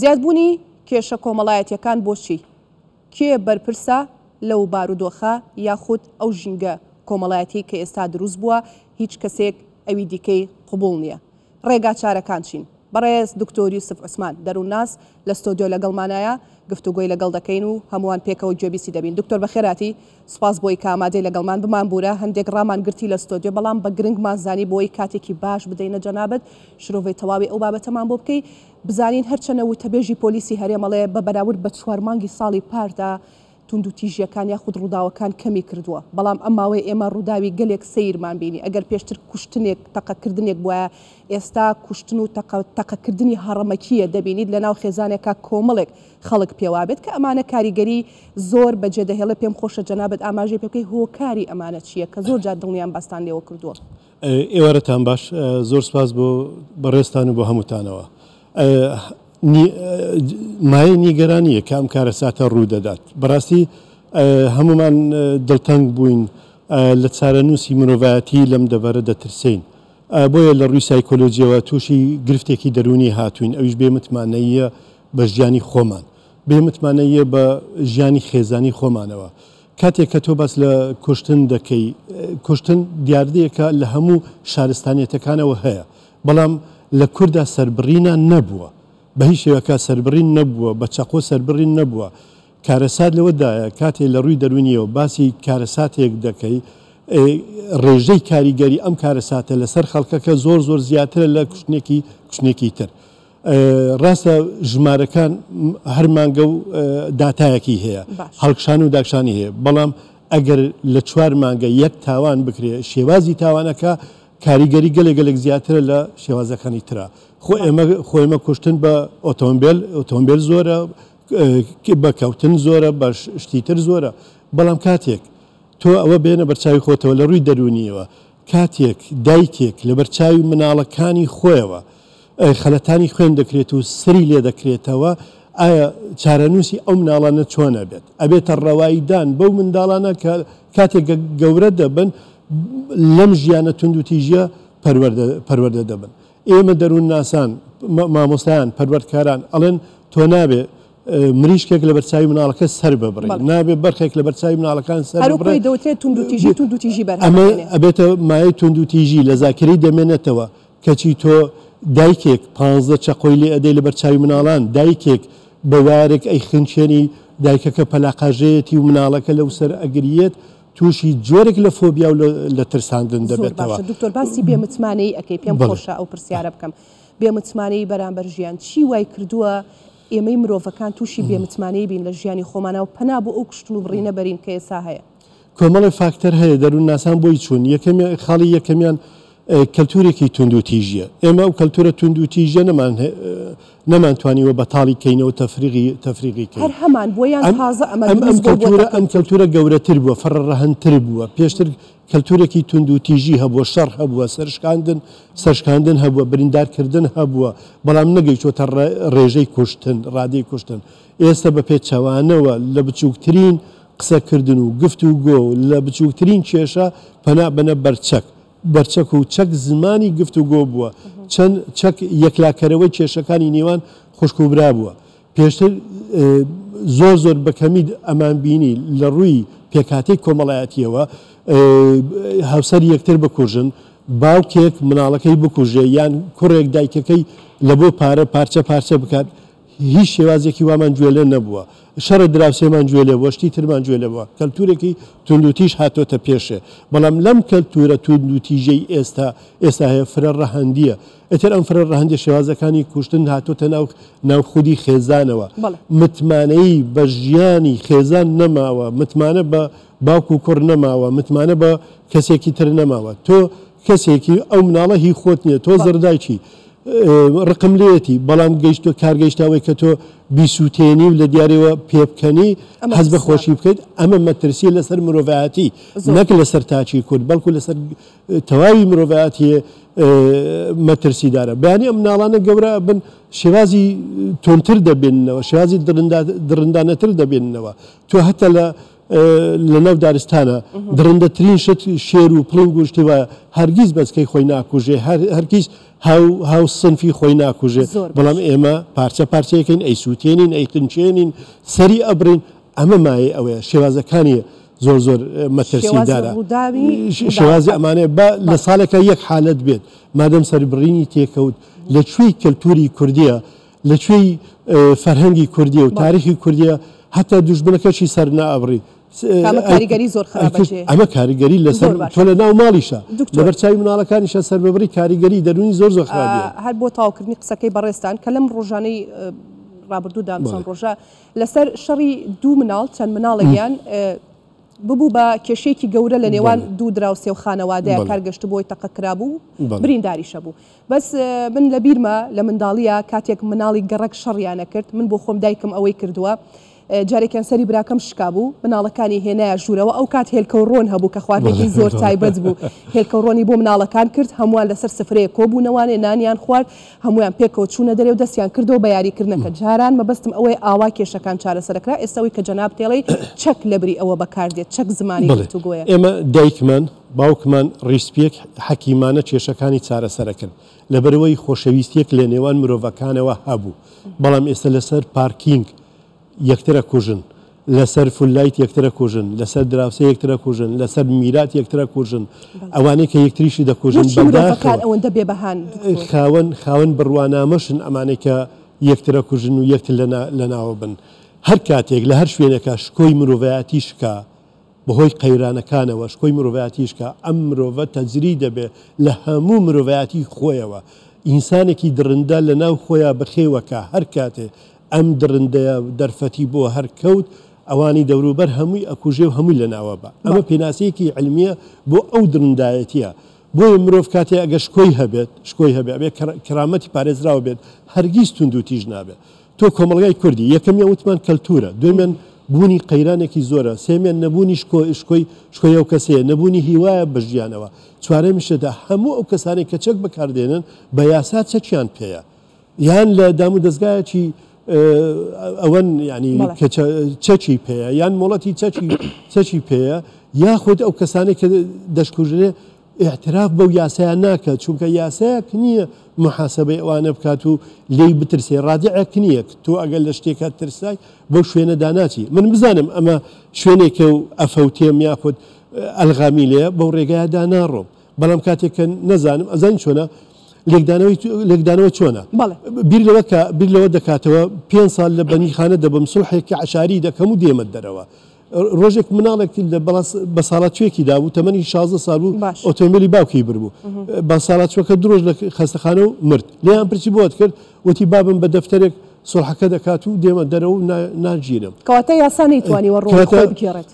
زیادبوونی کێشە کۆمەڵایەتیەکان بۆ چی؟ کێ بەرپرسە لەو بارودۆخە یاخود ئەو ژینگە کۆمەڵایەتیەی کە ئێستا دروست بووە هیچ کەسێک ئەوی دیکەی قبوڵ نیە؟ ڕێگا چارەکان چین؟ بەڕێز دکتۆر یوسف عوسمان دەروونناس لە ستۆدیۆ لەگەڵمانایە گفتوگۆی لەگەڵ دەکەین و هەمووان پێکەوە گوێبیستی دەبین. دکتۆر بەخێرهاتی. سپاس بۆی کە ئامادەی لەگەڵمان بمان بوورە هەندێک ڕامان گرتی لە ستۆدیۆ بەڵام بە گرنگمان زانی بۆی کاتێکی باش بدەینە جەنابت شرۆڤەی تەواوی ئەو بابەتەمان بۆ بکەی بزانین هەرچەنە وتەبێژی پۆلیسی هەرێمەڵێ بە بەراورد بە چوار مانگی ساڵی پاردا توندوتیژیەکان یاخود ڕووداوەکان کەمی کردووە بەڵام ئەم ماوەی ئێمە ڕووداوی گەلێک سەیرمان بینی ئەگەر پێشتر کوشتنێک تەقەکردنێک بوایە ئێستا کوشتن و تەقە تەقەکردنی هەڕەمەکیە دەبینیت لەناو خێزانێکا کۆمەڵێک خەڵک پێوابێت کە ئەمانە کاریگەری زۆر بە جێ دەهێڵێت پێم خۆشە جەنابت ئاماژەی پێ بکەی هۆکاری ئەمانە چیە کە زۆر جار دڵنیام باستان لێوە کردووە. ئێوارەتان باش زۆر سپاس بۆ بەڕێزتان و بۆ هەمووتانەوە مایەی نیگەرانیە کە ئەم کارەساتە ڕوودەدات بەڕاستی هەمومان دڵتەنگ بووین لە چارەنووسی مرۆڤایەتی لەم دەبەرە دەترسین بۆیە لە ڕووی سایکۆلۆجیەوە تووشی گرفتێکی دەرونی هاتوین ئەویش بێ متمانەیە بە ژیانی خۆمان بێ متمانە یە بە ژیانی خێزانی خۆمانەوە کاتێک کە تۆ باس لە کوشتن دەکەی کوشتن دیاردەیەکە لە هەموو شارستانیەتەکانەوە هەیە بەڵام لە کوردا سربڕینە نەبووە بە هیچ شێوەکە سربڕین نەبووە بە چەقۆ سربڕین نەبووە کارەسات لەوەدایە کاتێ لە ڕووی دەرونیەوە باسی کارەساتێک دەکەی ڕێژەی کاریگەری ئەم کارەساتە لەسەر خەڵکەکە زۆر زۆر زیاترە لە کوشتێکی کوشتێکی تر ڕاستە ژمارەکان هەر مانگە و داتایەکی هەیە هەڵکشان و داکشانی هەیە بەڵام ئەگەر لە چوار مانگە یەک تاوان بکرێ شێوازی تاوانەکە کاریگەری گەلێک گەلێک زیاترە لە شێوازەکانی ترا خۆ ئێمە خۆ ئێمە کوشتن بە ئۆتۆمبیل ئۆتۆمبیل زۆرە بە کەوتن زۆرە بە شتیتر زۆرە بەڵام کاتێک تۆ ئەوە بێنە بەرچوی خۆتەوە لە ڕووی دەرونیەوە کاتێک دایکێک لەبەر چاوی مناڵەکانی خۆیەوە خەلەتانی خوێن دەکرێت و سەری لێ دەکرێتەوە، ئایا چارەنووسی ئەو مناڵانە چۆن ئەبێت؟ ئەبێتە ڕەواییدان بەو منداڵانە کە کاتێک گەورە دەبن لەم ژیانە توندوتیژیە پەروەردە دەبن. ئێمە دەروونناسان، مامۆستایان، پەروەردکاران ئەڵێن تۆ نابێ مریشکێک لەبەر چاوی مناڵەکە سەر ببڕێت نابێت بەرخێک لەبەر چاوی مناڵەکان سەر هەروپڕی دەوترێت توندوتیژی توندوتیژی بەر ئەبێتە مایە توندوتیژی لە زاکری دەمێنێتەوە کەچی تۆ دایکێک پ چەقۆی لێ ئەدەی لەبەر چاوی مناڵان دایکێک بە وارێک ئەی خنچێنی دایکەکە پەلاقاژەیەتی و مناڵەکە لەو سەر ئەگریەت تووشی جۆرێک لە فۆبیا و لە ترساندن دەبێتەوە دکتۆر باسی بێ متمانەی ئەەکەی پێم بەڵشە ئەو پرسیارە بکەم بێ متمانەی بەرامبەر ژیان چی وای کردووە ئێمەی مرۆڤەکان تووشی بێ متمانەیی بین لە ژیانی خۆمانا و پەنا بۆ ئەو کوشتن و بڕینە بەرین کە ئێسا هەیە. کۆمەڵێک فاکتەر هەیە دەروونناسان بۆی چوون، یەکەمیان، خاڵی یەکەمیان کەلتوورێکی توندوتیژییە، ئێمە ئەو کەلتوورە توندوتیژییە نەمانتوانیوە بەتاڵی کەینەوە تەفریغی تەفریغی کەین. هەر هەمان بووە یان تازە ئەمە دروست بووە؟ ئەم کەلتوورە گەورەتر بووە، فەڕڕەهەندتر بووە، پێشتر کەلتورێکی توندوتیژی هەبووە، شەڕ هەبووە، سەرشکاندن سەرشکاندن هەبووە، بریندارکردن هەبووە، بەڵام نەگەیشتۆتە ڕێژەی کوشتن، ڕادەی کوشتن. ئێستە بە پێچەوانەوە لە بچووکترین قسەکردن و گفت و گۆ و لە بچووکترین کێشە پەنا بەنە بەر چەک. بەرچەک و چەک زمانی گفت و گۆ بووە، چەند چەک یەکلاکەرەوەی کێشەکانی نێوان خوشک و برا بووە. پێشتر زۆر زۆر بە کەمی ئەمان بینی لە ڕووی پێکهاتەی کۆمەڵایەتیەوە هاوسەر یەکتر بکوژن باوکێک مناڵەکەی بکوژێ یان کوڕێک دایکەکەی لە بۆ پارە پارچە پارچە بکات هیچ شێوازێکی وامان گوێ لێ نەبووە شەڕە دراوسێمان گوێ لێ بووە شتی ترمان گوێ لێ بووە کەلتورێکی توندوتیش هاتۆتە پێشێ بەڵام لەم کەلتورە توندوتیژەی ئێستا ئێستا هەیە فرە ڕەهەندیە ئیتر ئەم فرە ڕەهەندە شێوازەکانی کوشتن هاتۆتە ناو ناو خودی خێزانەوە متمانەی بە ژیانی خێزان نەماوە متمانە بە باوک و کوڕ نەماوە متمانە بە کەسێکی تر نەماوە تۆ کەسێکی ئەو مناڵە هی خۆت نییە تۆ زەردایکی ڕقم لێتی بەڵام گەیشت و کارگەیشتاوەی کە تۆ بیسووتێنی و لە دیارەوە پێبکەنی حەز بە خۆشی بکەیت ئەمە مەترسی لەسەر مرۆڤایەتی نەک لەسەر تاچی کورد بەڵکو لەسەر تەواوی مرۆڤایەتی مەترسیدارە. بەیانی ئەم مناڵانە گەورە ئەبن شێوازی توندتر دەبیننەوە، شێوازی دڕندانەتر دەبیننەوە. تۆ هەتا لە لەناو دارستانە دڕندەترین شت شێر و پڵنگ و شتی وایە هەرگیز بەچکەی خۆی ناکوژێ، هەرگیز هاوسنفی خۆی ناکوژێ، بەڵام ئێمە پارچە پارچەیەکەین، ئەیسووتێنین، ئەیقنچێنین، سەری ئەبڕین، ئەمە مایەی ئەوەیە شێوازەکانی زۆر زۆر مەترسی دارە شێوازی ئەمانێ بە لە ساالێکە یەک حالت بێت مادەم سەربڕینی تێکەوت لە کوێی کەلتوری کوردیە لە کوێی فەرهەنگی کوردیە و تاریخی کوردیە هەتا دوژبنەکەشی سەر نابڕی کاریگەری زۆر ئەمە کاریگەری لەسەر تۆ لە ناو ماڵیشە لەبەر چاوی مناڵەکانیشە سەر بەبری کاریگەری دەروی زۆر زۆر هەر بۆ تاوکردنی قسەکەی بەڕێستان کە لەم ڕۆژانەی ڕابردوودا چەند ڕۆژە لەسەر شەڕی دوو مناڵ چەند مناڵێیان ببوو بە کێشەیەکی گەورە لە نێوان دوو دراوسێ و خانەوادەیە کار گەشتبووی تەقە کرابوو برینداریشە بوو بەس من لە بیرمە لە منداڵیە کاتێک مناڵی گەڕک شەڕیانە کرد من بۆ خۆم دایکم ئەوەی کردووە جارێکیان سەری براکەم شکابوو مناڵەکانی هێنایە ژوورەوە ئەو کات هێلکە و ڕۆن هەبوو کە خواردێکی زۆر تایبەت بوو هێلکە و ڕۆنی بۆ مناڵەکان کرد هەمووان لەسەر سفرەیە کۆبوونەوانێ نانیان خوارد هەموویان پێکەوە چوونە دەرێ و دەستیان کردەوە بە یاریکردنەکە. جاران مەبەستم ئەوەیە ئاوا کێشەکان چارەسەرەکرا، ئێستا ئەوەی کە جەنابت دەیڵێی چەک لەبری ئەوە بەکاردێت، چەک زمانی گفتوگۆیە. بەڵێ، ئێمە دایکمان، باوکمان ڕیسپێک حەکیمانە کێشەکانی چارەسەرەکرد، لەبەرئەوەی خۆشەویستییەک لەنێوان مرۆڤەکانەوە هەبوو، بەڵام ئێستا لەسەر پارکینگ یەکترەکوژن، لەسەر فولایت یەکترەکوژن، لەسەر دراوسێ یەکترەکوژن، لەسەر میرات یەکترەکوژن، ئەوانەی کە یەکتریشی دەکوژن بەداخەوە خاوەن خاوەن بڕوانامەشن ئەمانەی کە یەکترەکوژن و یەکتر لەناوە بن. هەر کاتێک لە هەر شوێنێکا شکۆی مرۆڤایەتی شکا بەهۆی قەیرانەکانەوە شکۆی مرۆڤایەتی شکا ئەم مرۆڤە تەجری دەبێ لە هەموو مرۆڤایەتی خۆیەوە ئینسانێکی دڕندە لەناو خۆیا بەخێوەکا هەر کاتێ ئەم دڕندەیە دەرفەتی بۆ هەر کەوت ئەوانی دەوروبەر هەمووی ئەکوژێ و هەمووی لەناوەبا ئەمە پێناسەیەکی عیلمیە بۆ ئەو دڕندایەتیە بۆیە مرۆڤ کاتێ ئەگەر شکۆی هەبێت شکۆی هەبێ ئەبێ کەرامەتی پارێزراو بێت هەرگیز توندو تیژ نابێ تۆ کۆمەڵگای کوردی یەکەمیان وتمان کەلتورە دوێمیان بوونی قەیرانێکی زۆرە سێمیان نەبوونی شکۆ شکۆی شکۆی ئەو کەسەیە نەبوونی هیوایە بە ژیانەوە چوارەمیشەدا هەموو ئەو کەسانەی کە چەک بەکاردێنن بە یاسا چەکیان پێیە یان لە دام و دەزگایەکی ئەوەن یانی بەڵێ کە چە چەکی پێیە یان مۆڵەتی چەکی چەکی پێیە یاخود ئەو کەسانەی کە دەشکوژرێ ئیعتراف بەو یاسایە ناکات چونکە یاسایەک نییە محاسبەی ئەوانە بکات و لێی بترسێ ڕادعێک نییە ک تۆ ئەگەر لە شتێکا ترسای بەو شوێنەدا ناچی من بزانم ئەمە شوێنێکە و ئەفەوتێم یاخود ئەلغامی لێیە بەو ڕێگایەدا ناڕۆم بەڵام کاتێک کە نەزانم ئەزانین چۆنە لێکدانەوەی لێکدانەوە چۆنە بیر لەوە کە بیر لەوە دەکاتەوە پێ سال لە بەنیخانە دەبم سڵحێکی عشاری دەکەم و دێمە دەرەوە ڕۆژێک مناڵێک لە بەڵاس بە ساڵاتێکی دابوو تەمەنی 16 سال بوو ئۆتۆمبیلی باوکی ببوو بە ساڵاتچوەکە درۆژ لە خەستەخانە و مرد لیان پرسی بۆت کرد وتی بابم بە دەفتەرێک سڵحەکە دەکات و دێمە دەرەوە و ناگیرم کەواتە یاسانی توانیوە ڕۆ بکێڕێت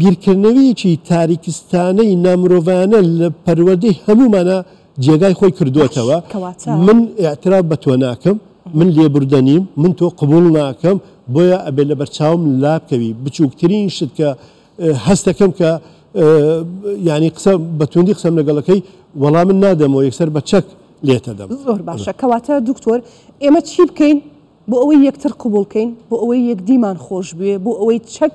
بیرکردنەویەکی تاریکستانەی نامرۆڤانە لە پەروەردەی هەموومانا جێگای خۆی کردووەتەوە من ئاعتراف بە تۆ ناکەم من لێبوردە نیم من تۆ قبول ناکەم بۆیە ئەبێ لە بەرچاوم لابکەوی بچووکترین شت کە هەستەکەم کە ینی قسە بەتوندی قسەم لەگەڵەکەی وەڵام من نادەمەوە یەکسەر بە چەک لێتە دەم زۆر باشە کەواتە دکتۆر ئێمە چی بکەین بۆ ئەوەی یەکتر قوبولکەین بۆ ئەوەی یەکدیمان خۆش بوێ بۆ ئەوەی چەک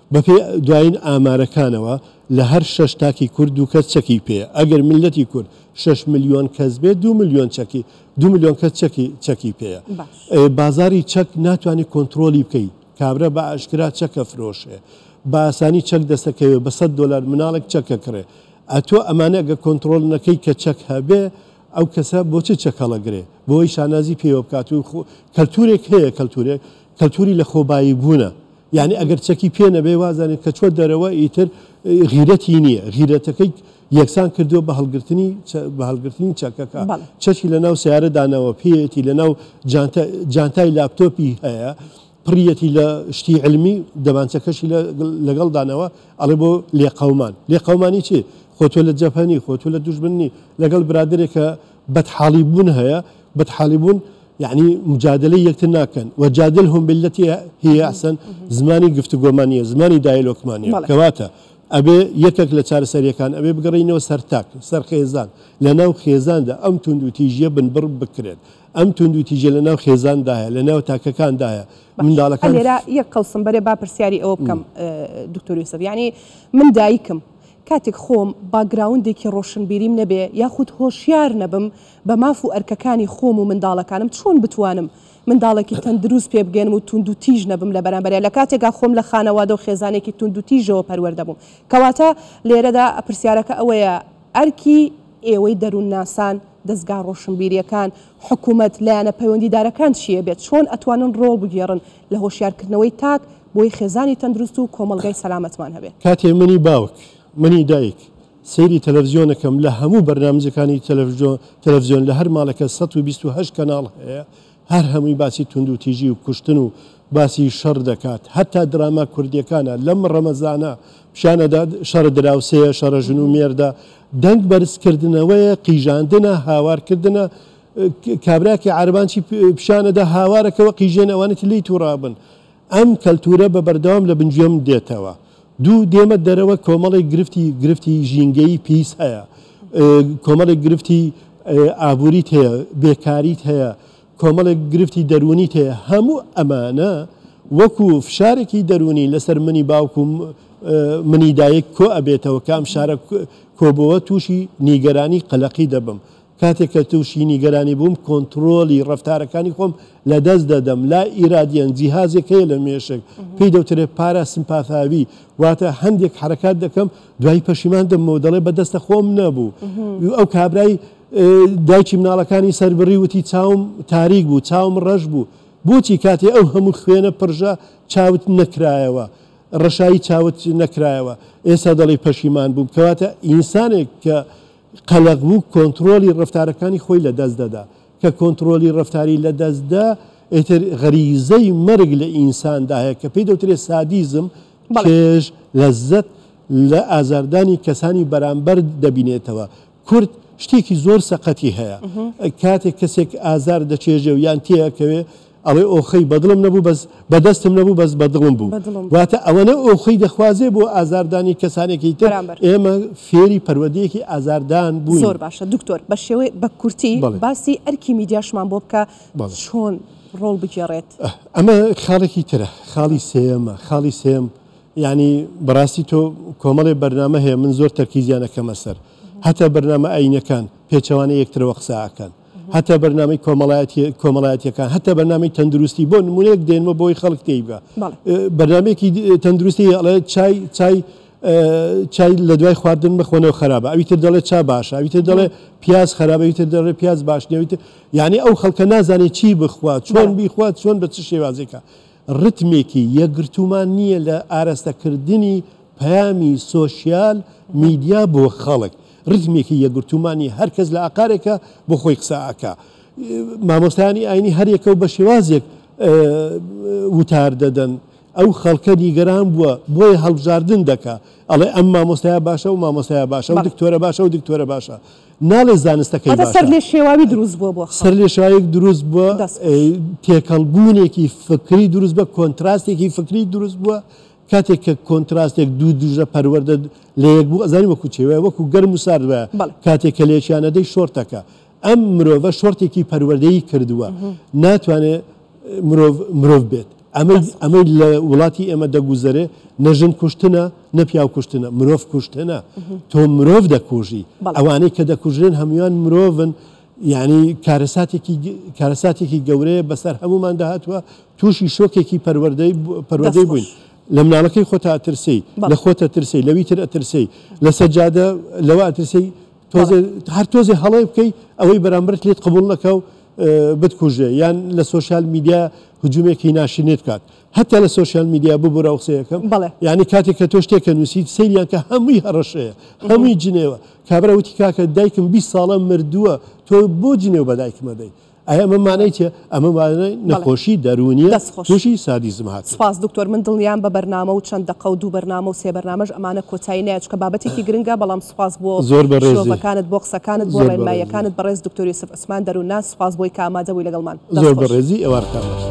بەپێی دوایین ئامارەکانەوە لە هەر شەش تاکی کورد دوو کەس چەکی پێیە، ئەگەر میللەتی کورد شەش ملیۆن کەس بێت دوو ملیۆن چەکی دوو ملیۆن کەس چەکی چەکی پێیە. باش. بازاری چەک ناتوانی کۆنترۆلی بکەی، کابرا بە ئاشکرا چەک ئەفرۆشێ، بە ئاسانی چەک دەست ئەکەوێ، بە سەد دۆلار مناڵێک چەک ئەکڕێ، ئەتۆ ئەمانە گەر کۆنترۆڵ نەکەی کە چەک هەبێ ئەو کەسە بۆ چ چەک هەڵەگرێ؟ بۆ ئەوەی شانازی پێوە بکات و خۆ کەلتورێک هەیە کەلتورێک کەلتوری لە خۆبایی بوونە یانی ئەگەر چەکی پێ نەبێ وازانێت کە چوە دەرەوە ئیتر غیرەتی نیە غیرەتەکەی یەکسان کردوە بە هەڵگرتنی بە هەڵگرتنی چەکەکە چەکی لە ناو سیارە داناوە پێیەتی لە ناو جانتای لاپتۆپی هەیە پڕیەتی لە شتی علمی دەمانچەکەشی لەگەڵ دانەوە ئەڵێ بۆ لێقەومان لێقەومانی چی خۆتۆ لە جەپەنی خۆتۆ لە دوژمنی لەگەڵ برادێکە بەدحاڵی بوون هەیە بەدحاڵی بوون یعنی مجادلەی یەکتر ناکەن و جادل هم بالتي هی احسن زمانی گفتوگۆمان نیە زمانی دایلۆکمان نیە بەڵێ. کەواتە ئەبێ یەکێک لە چارەسەریەکان ئەبێ بگەڕینەوە سەر تاک سەر خێزان لە ناو خێزاندا ئەم توند و تیژیە بنبڕ بکرێت ئەم توند و تیژە لە ناو خێزاندایە لە ناو تاکەکاندایە باش. منداڵەکان لێرە یەک قەوسم بەرێ با پرسیاری ئەوە بکەم دکتۆر یوسف یعنی من دایکم کاتێک خۆم باکگراوندێکی ڕۆشنبیریم نەبێ یاخود هۆشیار نەبم بە ماف و ئەرکەکانی خۆم و منداڵەکانم چۆن بتوانم منداڵێکی تەندروست پێبگەیەنم و توندوتیژ نەبم لە بەرامبەریا لە کاتێکا خۆم لە خانەوادە و خێزانێکی توندوتیژەوە پەروەردە بووم کەواتە لێرەدا پرسیارەکە ئەوەیە ئەرکی ئێوەی دەروونناسان، دەزگا ڕۆشنبیریەکان، حکومەت، لایەنە پەیوەندیدارەکان چیە بێت چۆن ئەتوانن ڕۆڵ بگێڕن لە هۆشیارکردنەوەی تاک بۆی خێزانی تەندروست و کۆمەڵگای سەلامەتمان هەبێ. کاتێ منی باوک منی دایک سەیری تەلەفزیۆن ئەکەم لە هەموو بەرنامجەکانی تەلەفزیۆن لە هەر ماڵەکە سەد و بیست و هەشت کەناڵ هەیە هەر هەمووی باسی توندو تیژی و کوشتن و باسی شەڕ دەکات هەتا دراما کوردیەکانە لەم ڕەمەزانە پیشانەدا شەڕە دراوسێیە شەڕە ژن و مێردە دەنگ بەرزکردنەوەیە قیژاندنە هاوارکردنە کابراکی عربانچی پیشانەدا هاوارەکەەوە قیژێن ئەوانێتی لی تووڕابن ئەم کەلتوورە بە بەردەوام لە بنگوێم دێتەوە. دوو، دێمە دەرەوە کۆمەڵێک گرفتی گرفتی ژینگەیی پیس هەیە، کۆمەڵێک گرفتی ئابووریت هەیە، بێکاریت هەیە، کۆمەڵێک گرفتی دەروونیت هەیە، هەموو ئەمانە وەکو فشارێکی دەروونی لەسەر منی باوک و منی دایک کۆ ئەبێتەوە کە ئەم فشارە کۆبۆوە تووشی نیگەرانی قەلەقی دەبم. کاتێک کە تووشی نیگەرانی بووم، کۆنترۆلی ڕەفتارەکانی خۆم لەدەست دەدەم. لا ئیرادیەن جیهازێک هەیە لە مێشک، پێی دەوترێت پاراسمپاثاوی، واتە هەندێک حەرەکات دەکەم، دوایی پەشیمان دەبم و دەڵێ بەدەستە خۆم نەبوو. ئەو کابرای دایکی مناڵەکانی سەربڕی وتی چاوم تاریک بوو، چاوم ڕەش بوو. بۆچی کاتێ ئەو هەموو خوێنە پڕژە چاوت نەکرایەوە، ڕەشایی چاوت نەکرایەوە، ئێستا دەڵێی پەشیمان بووم. کەواتە ئینسانێک کە قەلەق بوو کۆنترۆلی ڕەفتارەکانی خۆی لە دەست دەدا. کە کۆنترۆلی ڕەفتاری لە دەست دا، ئیتر غەریزەی مەرگ لە ئینسان دا هەیە، کە پێی دەوترێ سادیزم، چێژ، لەززەت لە ئازاردانی کەسانی بەرامبەر دەبینێتەوە. کورد شتێکی زۆر سەقەتی هەیە، کاتێک کەسێک ئازار دەچێژێ و یان تێ ئەکەوێ، ئەڵێ ئۆخەی بەدڵم نەبوو بەس بەدەستم نەبوو بەس بەدڵم بوو واتە ئەوەنە ئۆخەی دەخوازێ بۆ ئازاردانی کەسانێکی تر ئێمە فێری پەروەدەیەکی ئازاردان بووین. زۆر باشە دکتۆر بە شێوەی بە کورتی باسی ئەرکی میدیاشمان بۆ بکە چۆن ڕۆڵ بگێڕێت. ئەمە خاڵێکی ترە خاڵی سێیەمە خاڵی سێم ینی بەڕاستی تۆ کۆمەڵێ بەرنمە هەیە من زۆر تەرکیزیانەکەمە سەر هەتا بەرنامە ئاینەکان پێچەوانە یەکترەوە قساکەن هەتا بەرنامەی کۆمەڵایەتی کۆمەڵایەتیەکان هەتا بەنامی تەندروستی بۆ نمونەیەک دێنمە بۆی خەڵک تێیبە بەنامێکی تەندروستی ئەڵێ چای چای چای لە دوای خواردن مەخۆنەوە خراپە ئەویتر دەڵێ چا باشە ئەویتر دەڵێ پیاز خراپەویتر دەڵێ پیاز باش نێویتر یعنی ئەو خەڵکە نازانێت چی بخوا چۆن بیخوا چۆن بە چ شێوازێکە ڕیتمێکی یەکگرتوومان نییە لە ئاراستەکردنی پەیامی سۆشیال میدیا بۆ خەڵک، ڕیتمێکی یەکگرتوومان نییە هەر کەس لە ئاقارێکە بۆ خۆی قسە ئەکا، مامۆستایانی ئاینی هەر یەکە و بە شێوازێک وتار دەدەن، ئەو خەڵکە نیگەران بووە بۆیە هەڵبژاردن دەکا ئەڵێ ئەم مامۆستایە باشە و مامۆستایە باشە و دکتۆرە باشە و دکتۆرە باشە. ناڵێ زانستەکەی باشە. واتە سەرلێشێواوی دروست بووە بۆ خەڵک. سەرلێشێواویەک دروست بووە، تێکەڵبوونێکی فکری دروست بووە، کۆنتراستێکی فکری دروست بووە، کاتێک کە کۆنتراستێک دوو دژە پەروەردە لە یەک بوو، ئەزانی وەکو چی وایە، وەکو گەرم و سارد وایە، کاتێک کە لێکیان ئەدەی شۆرت ئەکا. ئەم مرۆڤە شۆرتێکی پەروەردەیی کردووە، ناتوانێ مرۆڤ مرۆڤ بێت. ئەمەی ئەمەی لە وڵاتی ئێمە دەگوزەرێ نەژن کوشتنە نە پیاو کوشتنە مرۆڤ کوشتنە تۆ مرۆڤ دەکوژی ئەوانەی کە دەکوژێن هەموان مرۆڤن یعنی کارەساتێکی کارەساتێکی گەورەیە بەسەر هەمومان داهاتوە تووشی شۆکێکی پەروەدەی پەروەدەی بووین لە مناڵەکەی خۆتا ئەترسی لە خۆتە ترسی لەوی تر ئەترسی لە سەجادە لەوە ئەترسی تۆزێ هەر تۆزێ هەڵێ بکەی ئەوەی بەرامبرت لێت قبول نەکە و بتکوژێ یان لە سۆشال میدیا هجوومێکی ناشینێت کات هەتا لە سۆشال میدیا ببوورە قسەیەکەم ینی کاتێک کە تۆ شتێکە نووسیت سریان کە هەمووی هەڕەشەیە هەمووی جنێوە کابرا وتی کاکە دایکم 20 ساڵە مردووە تۆ بۆ جنێو بە دایکمە دەی ئەمە مانای چێ ئەمە نەخۆشی دەرونیە تووشی سادیزم هات سپاس دکتۆر من دڵنیام بە بەرنامە و چەند دەقە و دوو بەرنامە و سێ بەرنامەش ئەمانە کۆتایی نایەت چونکە بابەتێکی گرنگە بەڵام سپاس بۆ زۆر بەڕێزی زۆر بەڕێزی شرۆڤەکانت بۆ قسەکانت بۆ زۆر بەڕێزی ڕێنماییەکانت بەڕێز دکتۆر یوسف عوسمان دەروونناس سپاس بۆی کە ئامادە بووی لەگەڵمان دەست زۆر خۆش. بەڕێزی ئێوارتان باش.